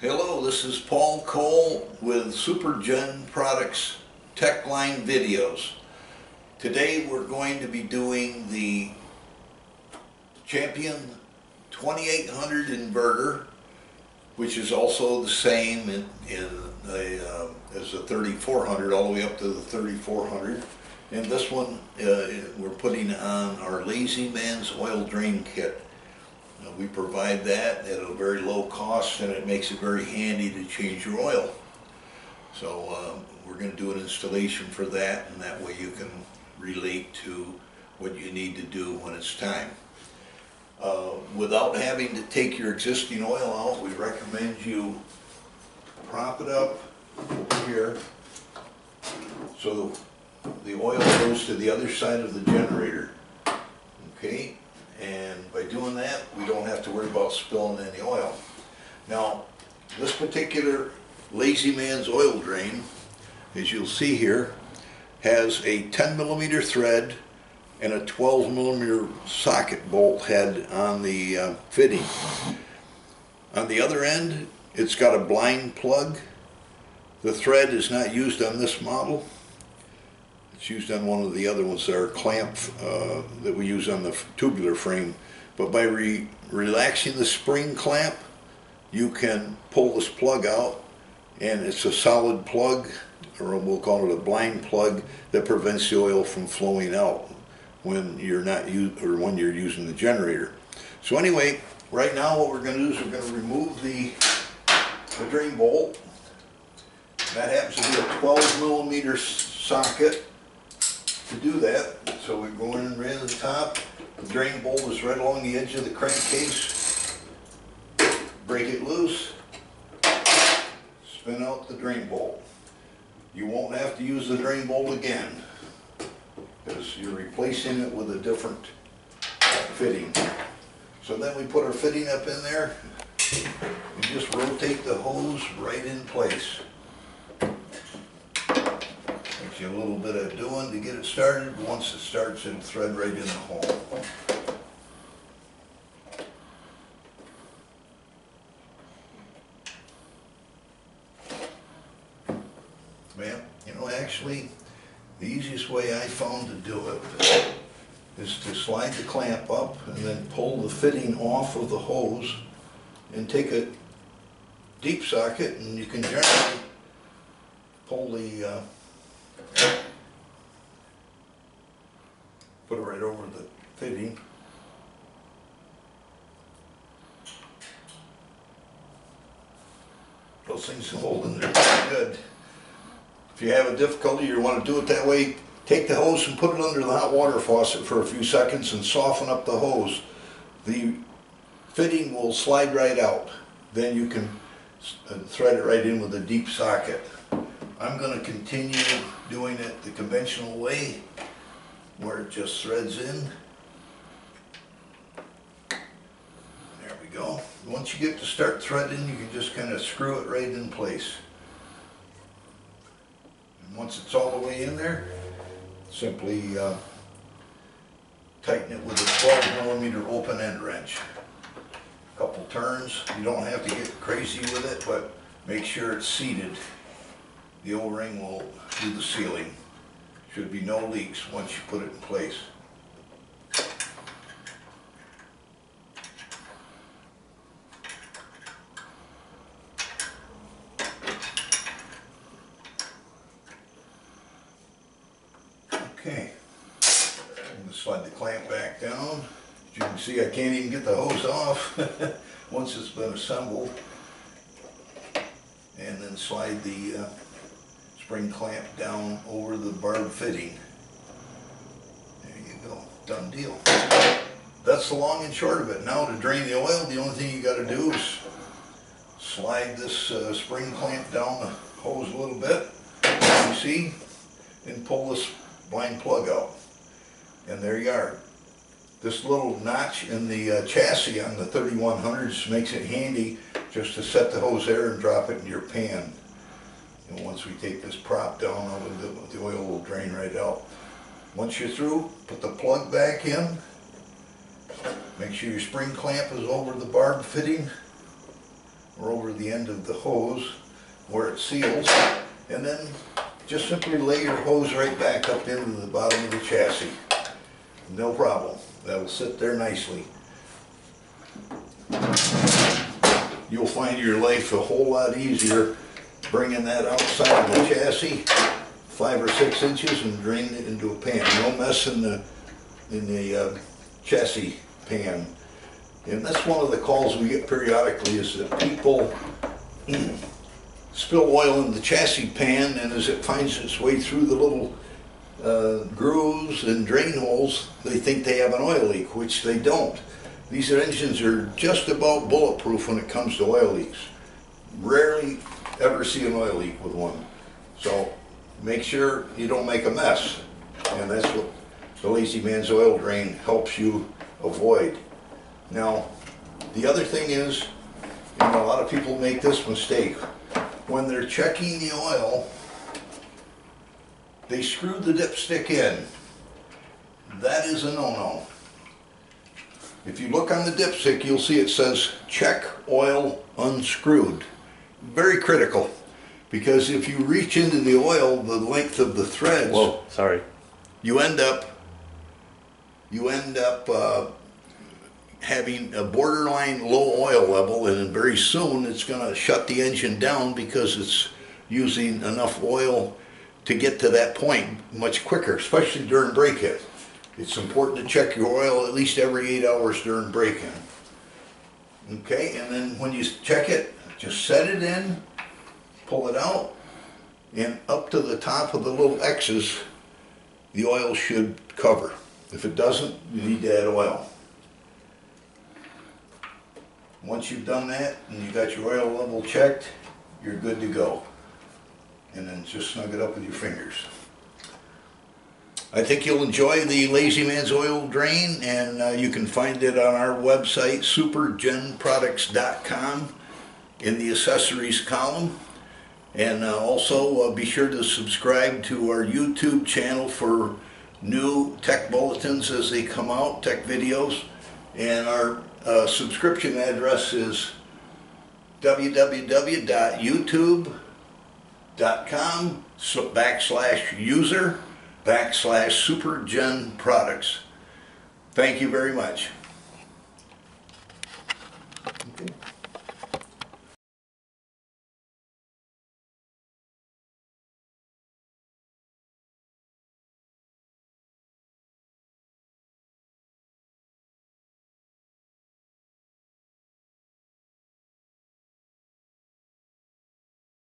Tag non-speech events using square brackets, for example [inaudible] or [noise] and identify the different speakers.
Speaker 1: Hello, this is Paul Cole with SuperGen Products Tech Line Videos. Today we're going to be doing the Champion 2800 inverter, which is also the same in, in the, uh, as the 3400 all the way up to the 3400. And this one uh, we're putting on our Lazy Man's Oil Drain Kit. Uh, We provide that at a very low cost and it makes it very handy to change your oil. So um, we're going to do an installation for that and that way you can relate to what you need to do when it's time. Uh, Without having to take your existing oil out, we recommend you prop it up here so the oil goes to the other side of the generator. Okay, and by doing that, we don't have to worry about spilling any oil. Now, this particular Lazy Man's oil drain, as you'll see here, has a 10 millimeter thread and a 12 millimeter socket bolt head on the uh, fitting. On the other end, it's got a blind plug. The thread is not used on this model. It's used on one of the other ones are clamp uh, that we use on the tubular frame. But by re- relaxing the spring clamp, you can pull this plug out and it's a solid plug, or we'll call it a blind plug, that prevents the oil from flowing out when you're not or when you're using the generator. So anyway, right now what we're going to do is we're going to remove the, the drain bolt. That happens to be a 12 millimeter socket to do that. So we go in right at the top, the drain bolt is right along the edge of the crankcase. Break it loose, spin out the drain bolt. You won't have to use the drain bolt again because you're replacing it with a different fitting. So then we put our fitting up in there and just rotate the hose right in place. You a little bit of doing to get it started, once it starts, it'll thread right in the hole. Well, you know, actually, the easiest way I found to do it is to slide the clamp up and then pull the fitting off of the hose and take a deep socket and you can generally pull the, uh, put it right over the fitting. Those things hold in there pretty good. If you have a difficulty, you want to do it that way, take the hose and put it under the hot water faucet for a few seconds and soften up the hose. The fitting will slide right out. Then you can uh, thread it right in with a deep socket. I'm going to continue doing it the conventional way, where it just threads in. There we go. Once you get to start threading, you can just kind of screw it right in place. And once it's all the way in there, simply uh, tighten it with a 12 millimeter open end wrench. A couple turns, you don't have to get crazy with it, but make sure it's seated. The O-ring will do the sealing. Should be no leaks once you put it in place. Okay. I'm gonna slide the clamp back down. As you can see, I can't even get the hose off [laughs] once it's been assembled. And then slide the uh, spring clamp down over the barb fitting. There you go, done deal. That's the long and short of it. Now to drain the oil, the only thing you gotta do is slide this uh, spring clamp down the hose a little bit, you see, and pull this blind plug out. And there you are. This little notch in the uh, chassis on the 3100s makes it handy just to set the hose there and drop it in your pan. And once we take this prop down, the oil will drain right out. Once you're through, put the plug back in. Make sure your spring clamp is over the barb fitting. or over the end of the hose where it seals. And then just simply lay your hose right back up into the bottom of the chassis. No problem. That'll sit there nicely. You'll find your life a whole lot easier bringing that outside of the chassis five or six inches and draining it into a pan. No mess in the, in the uh, chassis pan. And that's one of the calls we get periodically is that people [clears throat] spill oil in the chassis pan and as it finds its way through the little uh, grooves and drain holes, they think they have an oil leak, which they don't. These engines are just about bulletproof when it comes to oil leaks. Rarely ever see an oil leak with one. So make sure you don't make a mess. And that's what the Lazy Man's oil drain helps you avoid. Now, the other thing is, a lot of people make this mistake, when they're checking the oil, they screw the dipstick in. That is a no-no. If you look on the dipstick, you'll see it says check oil unscrewed. Very critical, because if you reach into the oil the length of the threads,
Speaker 2: Whoa, sorry.
Speaker 1: you end up you end up uh, having a borderline low oil level, and very soon it's going to shut the engine down because it's using enough oil to get to that point much quicker, especially during break-in. It's important to check your oil at least every eight hours during break-in. Okay, and then when you check it, just set it in, pull it out, and up to the top of the little X's, the oil should cover. If it doesn't, you need to add oil. Once you've done that and you got your oil level checked, you're good to go. And then just snug it up with your fingers. I think you'll enjoy the Lazy Man's Oil Drain and uh, you can find it on our website supergenproducts.com in the accessories column. And uh, also uh, be sure to subscribe to our YouTube channel for new tech bulletins as they come out, tech videos. And our uh, subscription address is www.youtube.com backslash user backslash supergen products. Thank you very much. Okay.